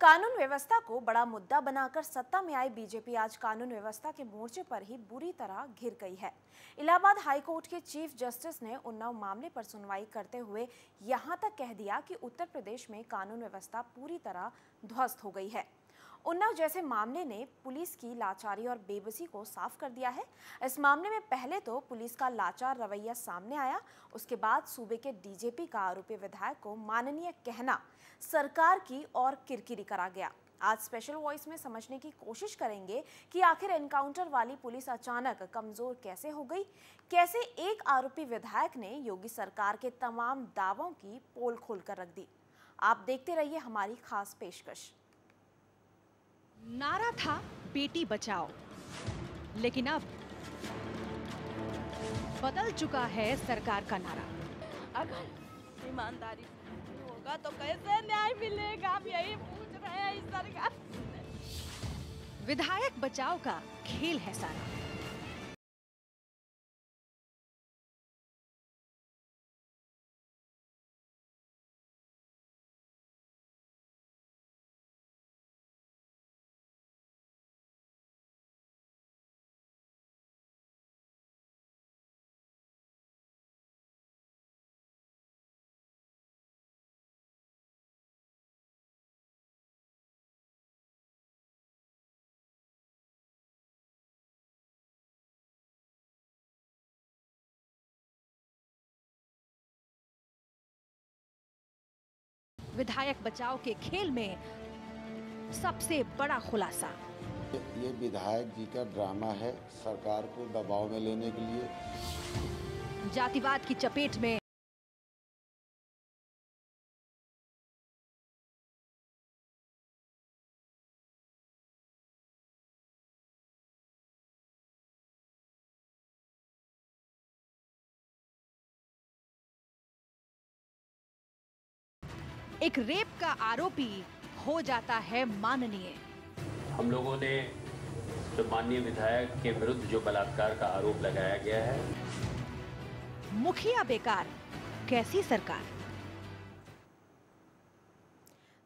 कानून व्यवस्था को बड़ा मुद्दा बनाकर सत्ता में आई बीजेपी आज कानून व्यवस्था के मोर्चे पर ही बुरी तरह घिर गई है। इलाहाबाद हाईकोर्ट के चीफ जस्टिस ने उन्नाव मामले पर सुनवाई करते हुए यहाँ तक कह दिया कि उत्तर प्रदेश में कानून व्यवस्था पूरी तरह ध्वस्त हो गई है। उन्नाव जैसे मामले ने पुलिस की लाचारी और बेबसी को साफ़ कर दिया है। इस मामले में पहले तो पुलिस का लाचार रवैया सामने आया, उसके बाद सूबे के डीजीपी का आरोपी विधायक को माननीय कहना सरकार की और किरकिरी करा गया। आज स्पेशल वॉइस में समझने की कोशिश करेंगे कि आखिर एनकाउंटर वाली पुलिस अचानक कमज़ोर कैसे हो गई? कैसे एक आरोपी विधायक ने योगी सरकार के तमाम दावों की पोल खोल कर रख दी? आप देखते रहिए हमारी खास पेशकश। नारा था बेटी बचाओ। लेकिन अब बदल चुका है सरकार का नारा। अगर ईमानदारी होगा तो कैसे न्याय मिलेगा? हम यही पूछ रहे हैं इस सरकार विधायक बचाव का खेल है सारा। विधायक बचाव के खेल में सबसे बड़ा खुलासा। ये विधायक जी का ड्रामा है सरकार को दबाव में लेने के लिए। जातिवाद की चपेट में एक रेप का आरोपी हो जाता है माननीय। हम लोगों ने जो माननीय विधायक के विरुद्ध जो बलात्कार का आरोप लगाया गया है। मुखिया बेकार कैसी सरकार?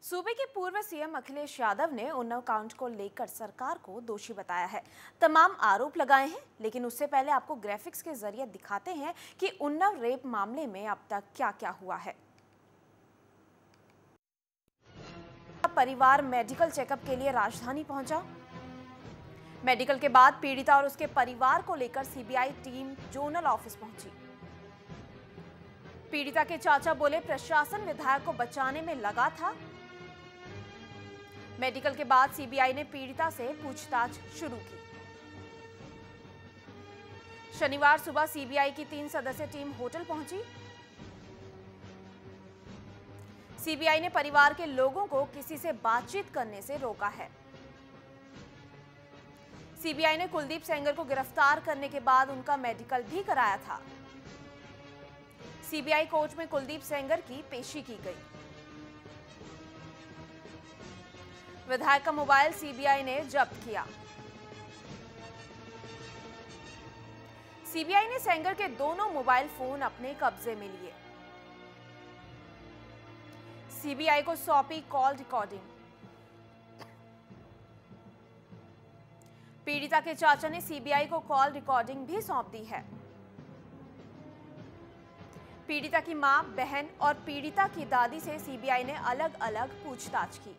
सूबे के पूर्व सीएम अखिलेश यादव ने उन्नाव कांड को लेकर सरकार को दोषी बताया है। तमाम आरोप लगाए हैं लेकिन उससे पहले आपको ग्राफिक्स के ज़रिए दिखाते हैं कि उन्नाव रेप मामले में अब तक क्या क्या हुआ है। परिवार मेडिकल चेकअप के लिए राजधानी पहुँचा। मेडिकल के बाद पीड़िता और उसके परिवार को लेकर सीबीआई टीम जोनल ऑफ़िस पहुँची। पीड़िता के चाचा बोले, प्रशासन विधायक को बचाने में लगा था। मेडिकल के बाद सीबीआई ने पीड़िता से पूछताछ शुरू की। शनिवार सुबह सीबीआई की तीन सदस्य टीम होटल पहुँची। सीबीआई ने परिवार के लोगों को किसी से बातचीत करने से रोका है। सीबीआई ने कुलदीप सेंगर को गिरफ़्तार करने के बाद उनका मेडिकल भी कराया था। सीबीआई कोर्ट में कुलदीप सेंगर की पेशी की गई। विधायक का मोबाइल सीबीआई ने जब्त किया। सीबीआई ने सेंगर के दोनों मोबाइल फ़ोन अपने कब्जे में लिए। सीबीआई को सौंपी कॉल रिकॉर्डिंग पीड़िता के चाचा ने सीबीआई को कॉल रिकॉर्डिंग भी सौंप दी है. पीड़िता की माँ, बहन और पीड़िता की दादी से सीबीआई ने अलग अलग पूछताछ की।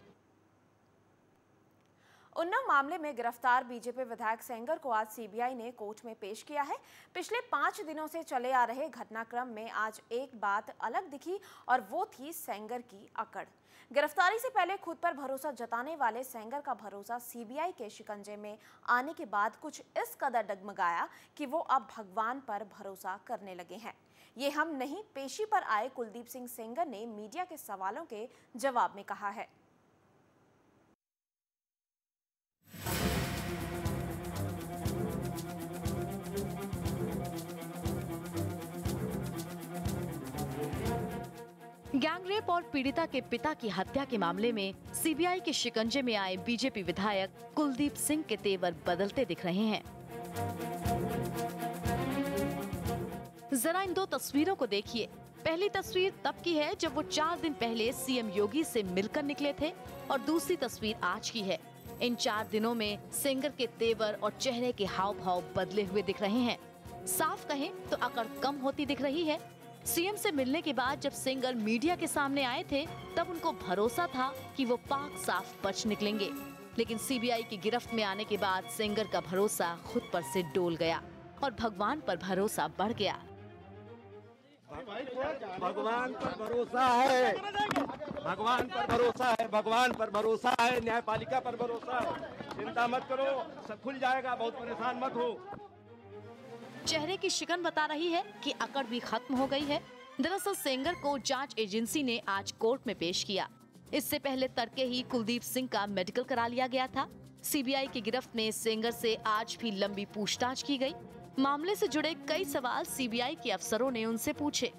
उन्नाव मामले में गिरफ़्तार बीजेपी विधायक सेंगर को आज सीबीआई ने कोर्ट में पेश किया है। पिछले पाँच दिनों से चले आ रहे घटनाक्रम में आज एक बात अलग दिखी और वो थी सेंगर की अकड़। गिरफ्तारी से पहले खुद पर भरोसा जताने वाले सेंगर का भरोसा सीबीआई के शिकंजे में आने के बाद कुछ इस कदर डगमगाया कि वो अब भगवान पर भरोसा करने लगे हैं। ये हम नहीं, पेशी पर आए कुलदीप सिंह सेंगर ने मीडिया के सवालों के जवाब में कहा है। गैंगरेप और पीड़िता के पिता की हत्या के मामले में सीबीआई के शिकंजे में आए बीजेपी विधायक कुलदीप सिंह के तेवर बदलते दिख रहे हैं। जरा इन दो तस्वीरों को देखिए। पहली तस्वीर तब की है जब वो चार दिन पहले सीएम योगी से मिलकर निकले थे और दूसरी तस्वीर आज की है। इन चार दिनों में सिंगर के तेवर और चेहरे के हाव भाव बदले हुए दिख रहे हैं। साफ़ कहें तो अकड़ कम होती दिख रही है। सीएम से मिलने के बाद जब सिंगर मीडिया के सामने आए थे, तब उनको भरोसा था कि वो पाक साफ़ बच निकलेंगे। लेकिन सीबीआई की गिरफ्त में आने के बाद सिंगर का भरोसा खुद पर से डोल गया और भगवान पर भरोसा बढ़ गया। भगवान पर भरोसा है। भगवान पर भरोसा है, भगवान पर भरोसा है, न्यायपालिका पर भरोसा है। चिंता मत करो, सब खुल जाएगा, बहुत परेशान मत हो। चेहरे की शिकन बता रही है कि अकड़ भी खत्म हो गई है। दरअसल सेंगर को जाँच एजेंसी ने आज कोर्ट में पेश किया। इससे पहले तड़के ही कुलदीप सिंह का मेडिकल करा लिया गया था। सीबीआई की गिरफ्त में सेंगर से आज भी लंबी पूछताछ की गई। मामले से जुड़े कई सवाल सीबीआई के अफसरों ने उनसे पूछे।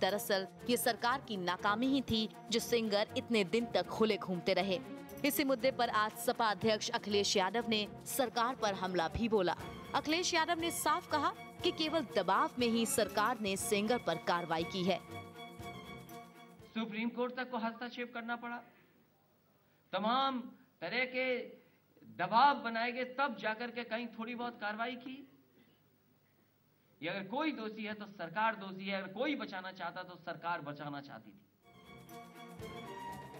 दरअसल ये सरकार की नाकामी ही थी, जो सिंगर इतने दिन तक खुले घूमते रहे। इसी मुद्दे पर आज सपा अध्यक्ष अखिलेश यादव ने सरकार पर हमला भी बोला। अखिलेश यादव ने साफ़ कहा कि केवल दबाव में ही सरकार ने सेंगर पर कार्रवाई की है। सुप्रीम कोर्ट तक को हस्तक्षेप करना पड़ा। तमाम तरह के दबाव बनाए गए तब जाकर के कहीं थोड़ी बहुत कार्रवाई की। अगर कोई दोषी है तो सरकार दोषी है अगर कोई बचाना चाहता तो सरकार बचाना चाहती थी।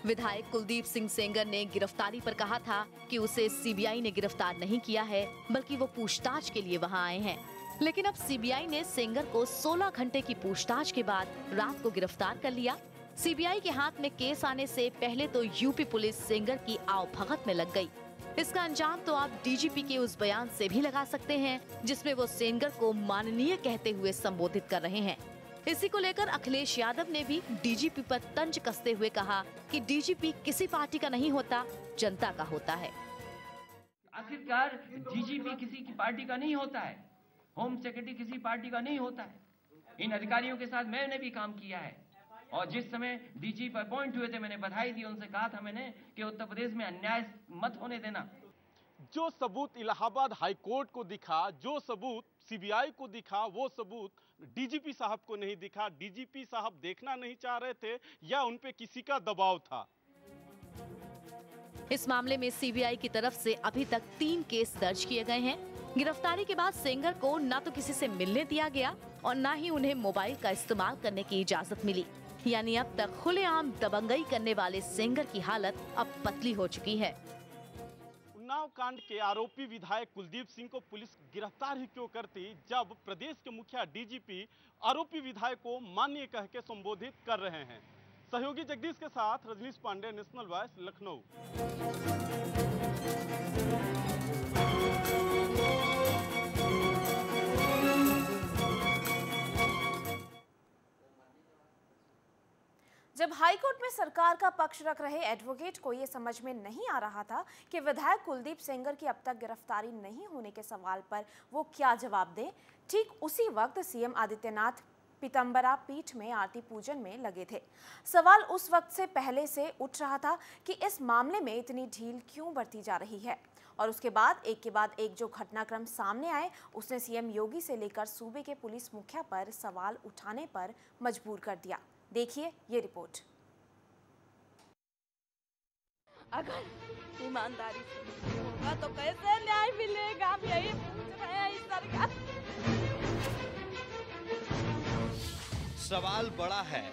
विधायक कुलदीप सिंह सेंगर ने गिरफ्तारी पर कहा था कि उसे सीबीआई ने गिरफ़्तार नहीं किया है बल्कि वो पूछताछ के लिए वहाँ आए हैं। लेकिन अब सीबीआई ने सेंगर को 16 घंटे की पूछताछ के बाद रात को गिरफ़्तार कर लिया। सीबीआई के हाथ में केस आने से पहले तो यूपी पुलिस सेंगर की आव भगत में लग गई। इसका अंजाम तो आप डीजीपी के उस बयान से भी लगा सकते हैं, जिसमें वो सेंगर को माननीय कहते हुए संबोधित कर रहे हैं। इसी को लेकर अखिलेश यादव ने भी डीजीपी पर तंज कसते हुए कहा कि डीजीपी किसी पार्टी का नहीं होता, जनता का होता है। आखिरकार डीजीपी किसी की पार्टी का नहीं होता है। होम सेक्रेटरी किसी पार्टी का नहीं होता है। इन अधिकारियों के साथ मैंने भी काम किया है। और जिस समय डीजी पर अपॉइंट हुए थे मैंने बधाई दी उनसे कहा था मैंने कि उत्तर प्रदेश में अन्याय मत होने देना। जो सबूत इलाहाबाद हाई कोर्ट को दिखा जो सबूत सीबीआई को दिखा वो सबूत डीजीपी साहब को नहीं दिखा। डीजीपी साहब देखना नहीं चाह रहे थे या उन पे किसी का दबाव था। इस मामले में सीबीआई की तरफ़ से अभी तक तीन केस दर्ज किए गए हैं। गिरफ्तारी के बाद सेंगर को न तो किसी से मिलने दिया गया और न ही उन्हें मोबाइल का इस्तेमाल करने की इजाज़त मिली। यानी अब तक खुलेआम दबंगई करने वाले सेंगर की हालत अब पतली हो चुकी है। उन्नाव कांड के आरोपी विधायक कुलदीप सिंह को पुलिस गिरफ़्तार ही क्यों करती, जब प्रदेश के मुखिया डीजीपी आरोपी विधायक को मान्य कह के संबोधित कर रहे हैं। सहयोगी जगदीश के साथ रजनीश पांडे, नेशनल वॉइस, लखनऊ। जब हाईकोर्ट में सरकार का पक्ष रख रहे एडवोकेट को ये समझ में नहीं आ रहा था कि विधायक कुलदीप सेंगर की अब तक गिरफ्तारी नहीं होने के सवाल पर वो क्या जवाब दें, ठीक उसी वक्त सीएम आदित्यनाथ पीतम्बरा पीठ में आरती पूजन में लगे थे। सवाल उस वक्त से पहले से उठ रहा था कि इस मामले में इतनी ढील क्यों बरती जा रही है? और उसके बाद, एक के बाद एक जो घटनाक्रम सामने आए, उसने सीएम योगी से लेकर सूबे के पुलिस मुखिया पर सवाल उठाने पर मजबूर कर दिया। देखिए ये रिपोर्ट। अगर ईमानदारी से होगा तो कैसे न्याय मिलेगा? हम यही पूछ रहे हैं इस सरकार। सवाल बड़ा है।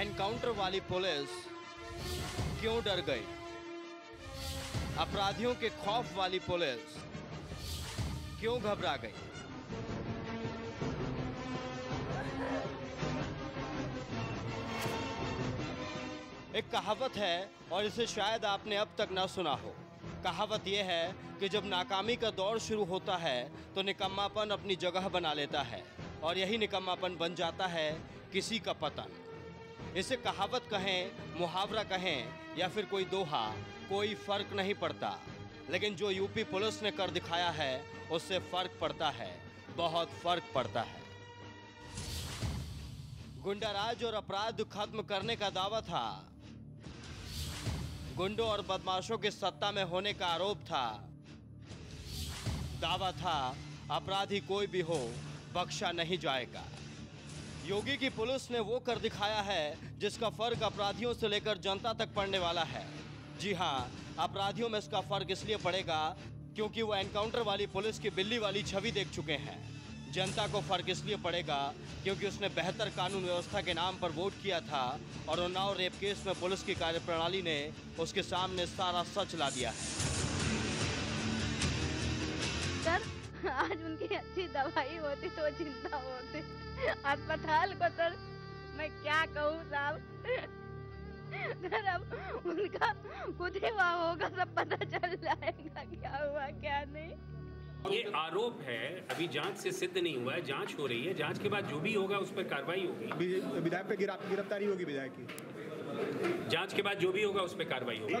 एनकाउंटर वाली पुलिस क्यों डर गई? अपराधियों के खौफ वाली पुलिस क्यों घबरा गई? कहावत है और इसे शायद आपने अब तक ना सुना हो। कहावत यह है कि जब नाकामी का दौर शुरू होता है तो निकम्मापन अपनी जगह बना लेता है और यही निकम्मापन बन जाता है किसी का पतन। इसे कहावत कहें, मुहावरा कहें या फिर कोई दोहा, कोई फ़र्क नहीं पड़ता। लेकिन जो यूपी पुलिस ने कर दिखाया है, उससे फ़र्क पड़ता है, बहुत फ़र्क पड़ता है। गुंडाराज और अपराध खत्म करने का दावा था। गुंडों और बदमाशों के सत्ता में होने का आरोप था। दावा था, अपराधी कोई भी हो, बख्शा नहीं जाएगा। योगी की पुलिस ने वो कर दिखाया है, जिसका फ़र्क अपराधियों से लेकर जनता तक पड़ने वाला है। जी हाँ अपराधियों में इसका फ़र्क इसलिए पड़ेगा, क्योंकि वो एनकाउंटर वाली पुलिस की बिल्ली वाली छवि देख चुके हैं। जनता को फ़र्क इसलिए पड़ेगा क्योंकि उसने बेहतर कानून व्यवस्था के नाम पर वोट किया था और उन्नाव रेप केस में पुलिस की कार्यप्रणाली ने उसके सामने सारा सच ला दिया है। सर, आज उनकी अच्छी दवाई होती तो ज़िंदा होते। अस्पताल को सर, मैं क्या कहूँ साहब? सर अब उनका कुछ ही वहाँ होगा, सब पता चल जाएगा। हुआ ये आरोप है अभी जाँच से सिद्ध नहीं हुआ है जाँच हो रही है। जाँच के बाद जो भी होगा उस पर कार्रवाई होगी। विधायक पे गिरा- गिरफ्तारी होगी विधायक की? जाँच के बाद जो भी होगा उस पर कार्रवाई होगी।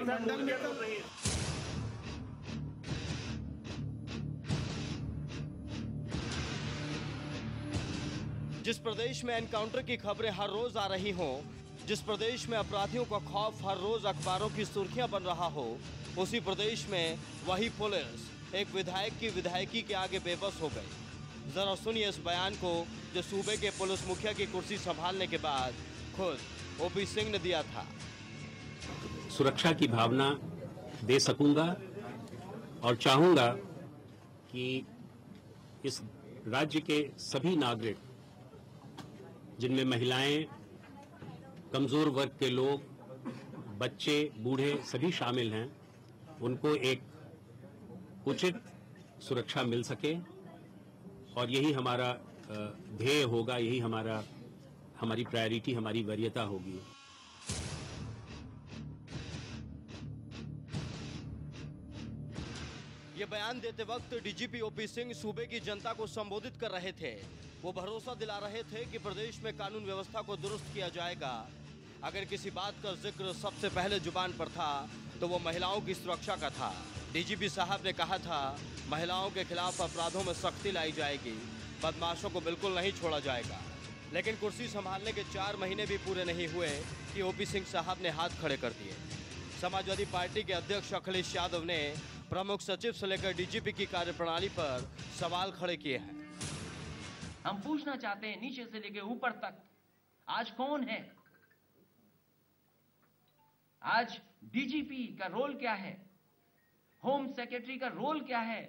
जिस प्रदेश में एनकाउंटर की खबरें हर रोज आ रही हों जिस प्रदेश में अपराधियों का खौफ हर रोज अखबारों की सुर्खियाँ बन रहा हो उसी प्रदेश में वही पुलिस एक विधायक की विधायकी के आगे बेबस हो गई जरा सुनिए इस बयान को, जो सूबे के पुलिस मुखिया की कुर्सी संभालने के बाद खुद ओपी सिंह ने दिया था। सुरक्षा की भावना दे सकूँगा और चाहूँगा कि इस राज्य के सभी नागरिक, जिनमें महिलाएँ, कमज़ोर वर्ग के लोग, बच्चे, बूढ़े सभी शामिल हैं, उनको एक उचित सुरक्षा मिल सके और यही हमारा ध्येय होगा, यही हमारा, हमारी प्रायोरिटी हमारी वरीयता होगी। ये बयान देते वक्त डीजीपी ओपी सिंह सूबे की जनता को संबोधित कर रहे थे। वो भरोसा दिला रहे थे कि प्रदेश में कानून व्यवस्था को दुरुस्त किया जाएगा। अगर किसी बात का ज़िक्र सबसे पहले ज़ुबान पर था तो वो महिलाओं की सुरक्षा का था। डीजीपी साहब ने कहा था, महिलाओं के खिलाफ अपराधों में सख्ती लाई जाएगी, बदमाशों को बिल्कुल नहीं छोड़ा जाएगा। लेकिन कुर्सी संभालने के चार महीने भी पूरे नहीं हुए कि ओपी सिंह साहब ने हाथ खड़े कर दिए। समाजवादी पार्टी के अध्यक्ष अखिलेश यादव ने प्रमुख सचिव से लेकर डीजीपी की कार्यप्रणाली पर सवाल खड़े किए हैं। हम पूछना चाहते हैं, नीचे से लेकर ऊपर तक, आज कौन है? आज डीजीपी का रोल क्या है? होम सेक्रेटरी का रोल क्या है?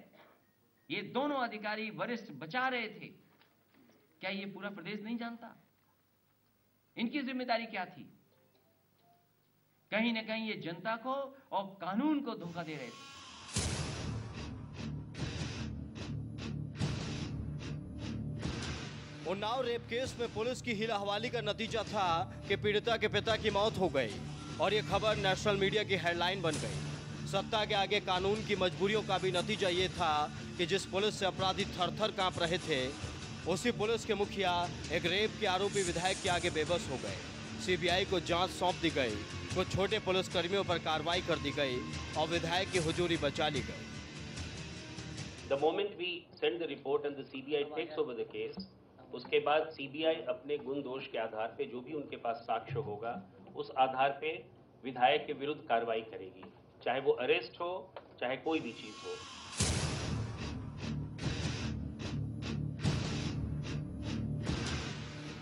ये दोनों अधिकारी वरिष्ठ बचा रहे थे। क्या ये पूरा प्रदेश नहीं जानता? इनकी ज़िम्मेदारी क्या थी? कहीं ना कहीं ये जनता को और कानून को धोखा दे रहे थे। उन्नाव रेप केस में पुलिस की हिला हवाली का नतीजा था कि पीड़िता के पिता की मौत हो गई और ये खबर नेशनल मीडिया की हेडलाइन बन गई। सत्ता के आगे कानून की मजबूरियों का भी नतीजा ये था कि जिस पुलिस से अपराधी थर थर काँप रहे थे उसी पुलिस के मुखिया एक रेप के आरोपी विधायक के आगे बेबस हो गए। सीबीआई को जाँच सौंप दी गई कुछ छोटे पुलिसकर्मियों पर कार्रवाई कर दी गई और विधायक की हुजूरी बचा ली गई। The moment we send the report and the CBI takes over the case, उसके बाद सीबीआई अपने गुण दोष के आधार पे जो भी उनके पास साक्ष्य होगा उस आधार पे विधायक के विरुद्ध कार्रवाई करेगी। चाहे वो अरेस्ट हो, चाहे कोई भी चीज़ हो।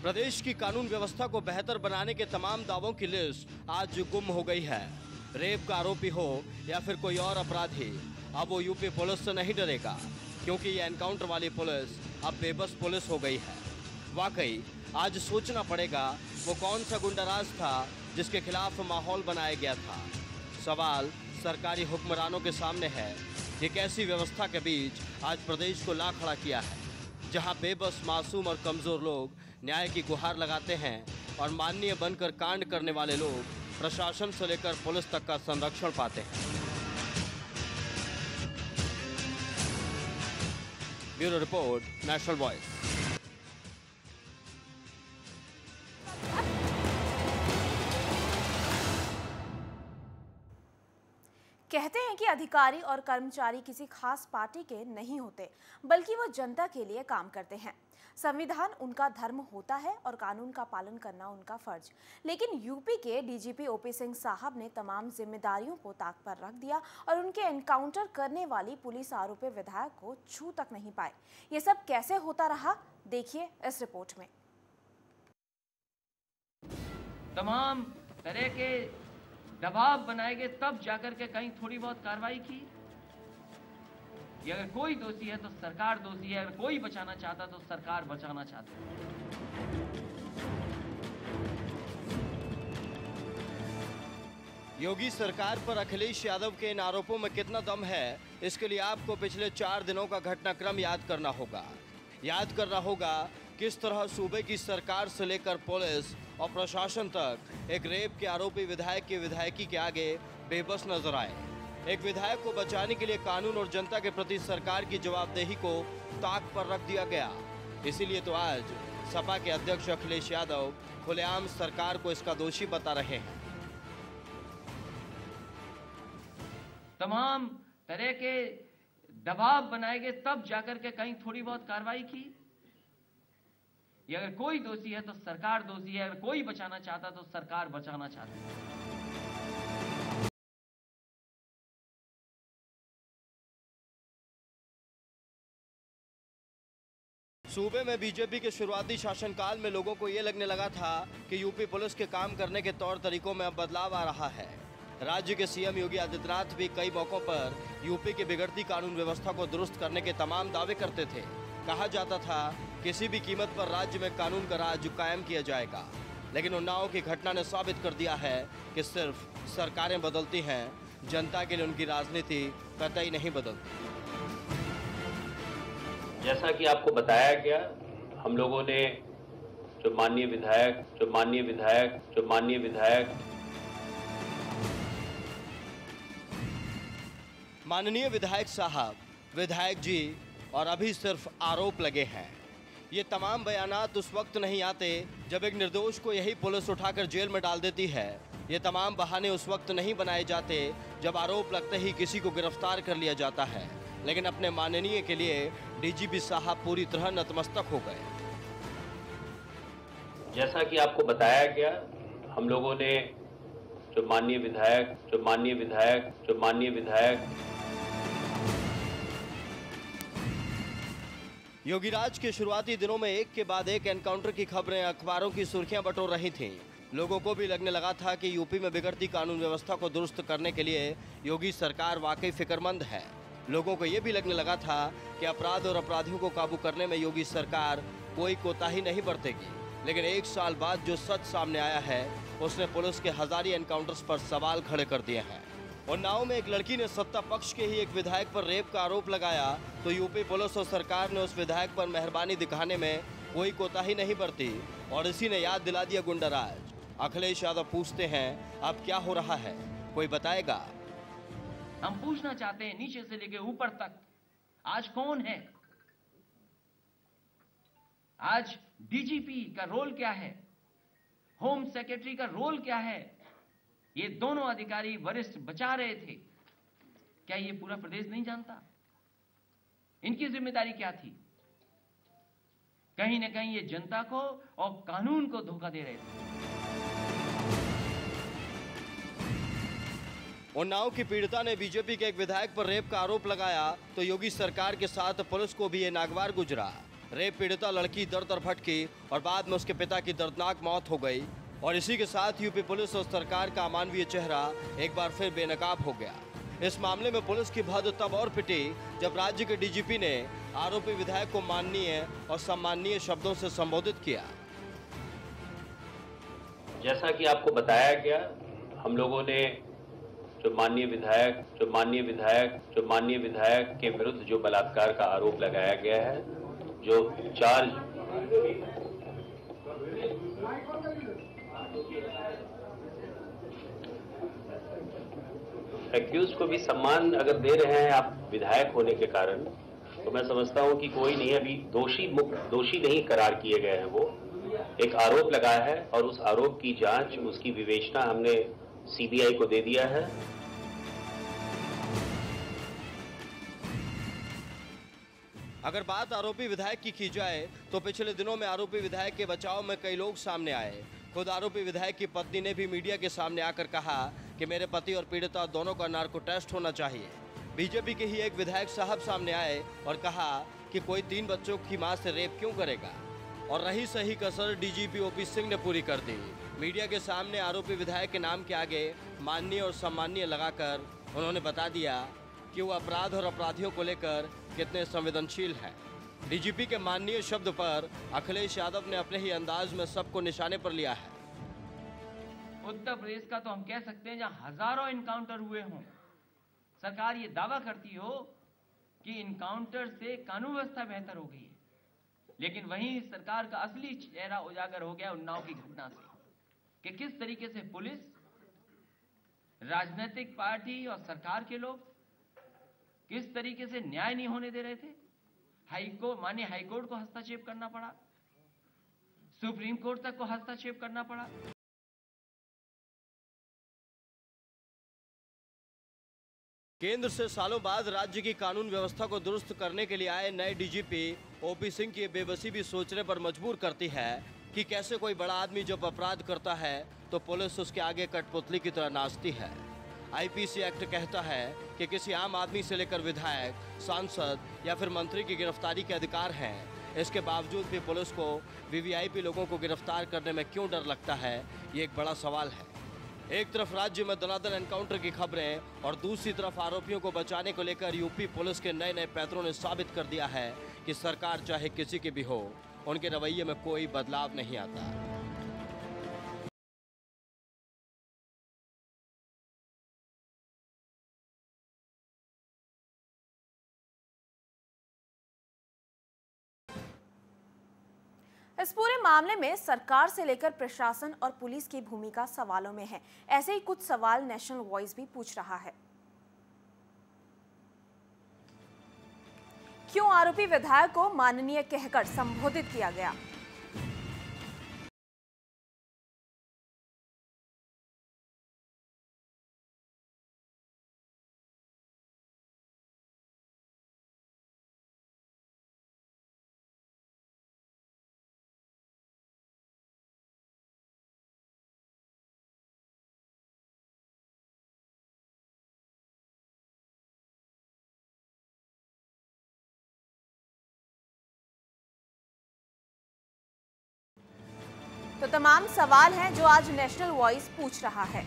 प्रदेश की कानून व्यवस्था को बेहतर बनाने के तमाम दावों की लिस्ट आज गुम हो गई है। रेप का आरोपी हो या फिर कोई और अपराधी, अब वो यूपी पुलिस से नहीं डरेगा, क्योंकि ये एनकाउंटर वाली पुलिस अब बेबस पुलिस हो गई है। वाकई, आज सोचना पड़ेगा वो कौन सा गुंडाराज था जिसके खिलाफ माहौल बनाया गया था। सवाल सरकारी हुक्मरानों के सामने है। कि कैसी व्यवस्था के बीच आज प्रदेश को ला खड़ा किया है, जहाँ बेबस, मासूम और कमज़ोर लोग न्याय की गुहार लगाते हैं और माननीय बनकर कांड करने वाले लोग प्रशासन से लेकर पुलिस तक का संरक्षण पाते हैं। Bureau report, national voice. कहते हैं कि अधिकारी और कर्मचारी किसी खास पार्टी के नहीं होते, बल्कि वो जनता के लिए काम करते हैं। संविधान उनका धर्म होता है और कानून का पालन करना उनका फ़र्ज़। लेकिन यूपी के डीजीपी ओपी सिंह साहब ने तमाम जिम्मेदारियों को ताक पर रख दिया और उनके एनकाउंटर करने वाली पुलिस आरोपी विधायक को छू तक नहीं पाए। ये सब कैसे होता रहा? देखिए इस रिपोर्ट में। तमाम तरह के दबाव बनाए गए, तब जाकर के कहीं थोड़ी बहुत कार्रवाई की। कि अगर कोई दोषी है तो सरकार दोषी है। अगर कोई बचाना चाहता तो सरकार बचाना चाहती योगी सरकार पर अखिलेश यादव के इन आरोपों में कितना दम है, इसके लिए आपको पिछले चार दिनों का घटनाक्रम याद करना होगा। याद करना होगा, किस तरह सूबे की सरकार से लेकर पुलिस और प्रशासन तक एक रेप के आरोपी विधायक की विधायकी के आगे बेबस नज़र आए। एक विधायक को बचाने के लिए कानून और जनता के प्रति सरकार की जवाबदेही को ताक पर रख दिया गया। इसीलिए तो आज सपा के अध्यक्ष अखिलेश यादव खुलेआम सरकार को इसका दोषी बता रहे हैं। तमाम तरह के दबाव बनाए गए, तब जाकर के कहीं थोड़ी बहुत कार्रवाई की। कि अगर कोई दोषी है तो सरकार दोषी है, अगर कोई बचाना चाहता तो सरकार बचाना चाहती है। सूबे में बीजेपी के शुरुआती शासनकाल में लोगों को ये लगने लगा था कि यूपी पुलिस के काम करने के तौर तरीकों में अब बदलाव आ रहा है। राज्य के सीएम योगी आदित्यनाथ भी कई मौकों पर यूपी की बिगड़ती कानून व्यवस्था को दुरुस्त करने के तमाम दावे करते थे। कहा जाता था किसी भी कीमत पर राज्य में कानून का राज कायम किया जाएगा। लेकिन उन्नाव की घटना ने साबित कर दिया है कि सिर्फ़ सरकारें बदलती हैं जनता के लिए उनकी राजनीति कतई नहीं बदलती। जैसा कि आपको बताया गया हम लोगों ने जो माननीय विधायक जो माननीय विधायक जो माननीय विधायक माननीय विधायक साहब विधायक जी और अभी सिर्फ़ आरोप लगे हैं। ये तमाम बयानात उस वक्त नहीं आते जब एक निर्दोष को यही पुलिस उठाकर जेल में डाल देती है। ये तमाम बहाने उस वक्त नहीं बनाए जाते जब आरोप लगते ही किसी को गिरफ़्तार कर लिया जाता है। लेकिन अपने माननीय के लिए डीजीपी साहब पूरी तरह नतमस्तक हो गए। जैसा कि आपको बताया गया, हम लोगों ने जो माननीय विधायक, जो माननीय विधायक, जो माननीय विधायक योगीराज के शुरुआती दिनों में एक के बाद एक एनकाउंटर की खबरें, अखबारों की सुर्खियाँ बटोर रही थीं। लोगों को भी लगने लगा था कि यूपी में बिगड़ती कानून व्यवस्था को दुरुस्त करने के लिए योगी सरकार वाकई फिक्रमंद है। लोगों को ये भी लगने लगा था कि अपराध और अपराधियों को काबू करने में योगी सरकार कोई कोताही नहीं बरतेगी। लेकिन एक साल बाद जो सच सामने आया है, उसने पुलिस के हजारी एनकाउंटर्स पर सवाल खड़े कर दिए हैं। उन्नाव में एक लड़की ने सत्ता पक्ष के ही एक विधायक पर रेप का आरोप लगाया तो यूपी पुलिस और सरकार ने उस विधायक पर मेहरबानी दिखाने में कोई कोताही नहीं बरती और इसी ने याद दिला दिया गुंडाराज अखिलेश यादव पूछते हैं, अब क्या हो रहा है? कोई बताएगा? हम पूछना चाहते हैं नीचे से लेके ऊपर तक, आज कौन है? आज डीजीपी का रोल क्या है? होम सेक्रेटरी का रोल क्या है? ये दोनों अधिकारी वरिष्ठ बचा रहे थे। क्या ये पूरा प्रदेश नहीं जानता? इनकी ज़िम्मेदारी क्या थी? कहीं ना कहीं ये जनता को और कानून को धोखा दे रहे थे। उन्नाव की पीड़िता ने बीजेपी के एक विधायक पर रेप का आरोप लगाया तो योगी सरकार के साथ पुलिस को भी ये नागवार गुजरा। रेप पीड़िता लड़की दर दर भटकी और बाद में उसके पिता की दर्दनाक मौत हो गई। और इसी के साथ यूपी पुलिस और सरकार का अमानवीय चेहरा एक बार फिर बेनकाब हो गया। इस मामले में पुलिस की भद तब और पिटी जब राज्य के डीजीपी ने आरोपी विधायक को माननीय और सम्माननीय शब्दों से संबोधित किया। जैसा कि आपको बताया गया, हम लोगों ने जो माननीय विधायक, जो माननीय विधायक, जो माननीय विधायक के विरुद्ध जो बलात्कार का आरोप लगाया गया है, जो चार्ज एक्यूज को भी सम्मान अगर दे रहे हैं आप विधायक होने के कारण तो मैं समझता हूँ कि कोई नहीं अभी दोषी मुक्त, दोषी नहीं करार किए गए हैं वो। एक आरोप लगाया है और उस आरोप की जाँच, उसकी विवेचना हमने सीबीआई को दे दिया है। अगर बात आरोपी विधायक की की जाए तो पिछले दिनों में आरोपी विधायक के बचाव में कई लोग सामने आए। खुद आरोपी विधायक की पत्नी ने भी मीडिया के सामने आकर कहा कि मेरे पति और पीड़िता दोनों का नार्को टेस्ट होना चाहिए। बीजेपी के ही एक विधायक साहब सामने आए और कहा कि कोई तीन बच्चों की माँ से रेप क्यों करेगा? और रही सही कसर डीजीपी ओपी सिंह ने पूरी कर दी। मीडिया के सामने आरोपी विधायक के नाम के आगे माननीय और सम्माननीय लगाकर उन्होंने बता दिया कि वो अपराध और अपराधियों को लेकर कितने संवेदनशील हैं। डीजीपी के माननीय शब्द पर अखिलेश यादव ने अपने ही अंदाज में सबको निशाने पर लिया है। उत्तर प्रदेश का तो हम कह सकते हैं जहाँ हज़ारों इनकाउंटर हुए हों। सरकार ये दावा करती हो कि इनकाउंटर से कानून व्यवस्था बेहतर हो गई है। लेकिन वहीं सरकार का असली चेहरा उजागर हो गया उन्नाव की घटना से। कि किस तरीके से पुलिस, राजनीतिक पार्टी और सरकार के लोग किस तरीके से न्याय नहीं होने दे रहे थे? हाईकोर्ट माने हाईकोर्ट को हस्तक्षेप करना पड़ा। सुप्रीम कोर्ट तक को हस्तक्षेप करना पड़ा। केंद्र से सालों बाद राज्य की कानून व्यवस्था को दुरुस्त करने के लिए आए नए डीजीपी ओपी सिंह की बेबसी भी सोचने पर मजबूर करती है कि कैसे कोई बड़ा आदमी जब अपराध करता है तो पुलिस उसके आगे कठपुतली की तरह नाचती है। आईपीसी एक्ट कहता है कि किसी आम आदमी से लेकर विधायक, सांसद या फिर मंत्री की गिरफ्तारी के अधिकार हैं। इसके बावजूद भी पुलिस को वीवीआईपी लोगों को गिरफ़्तार करने में क्यों डर लगता है, ये एक बड़ा सवाल है। एक तरफ़ राज्य में दलादल एनकाउंटर की खबरें और दूसरी तरफ़ आरोपियों को बचाने को लेकर यूपी पुलिस के नए नए पैतरों ने साबित कर दिया है कि सरकार चाहे किसी की भी हो, उनके रवैये में कोई बदलाव नहीं आता। इस पूरे मामले में सरकार से लेकर प्रशासन और पुलिस की भूमिका सवालों में है। ऐसे ही कुछ सवाल नेशनल वॉइस भी पूछ रहा है। क्यों आरोपी विधायक को माननीय कहकर संबोधित किया गया? तमाम सवाल हैं जो आज नेशनल वॉइस पूछ रहा है।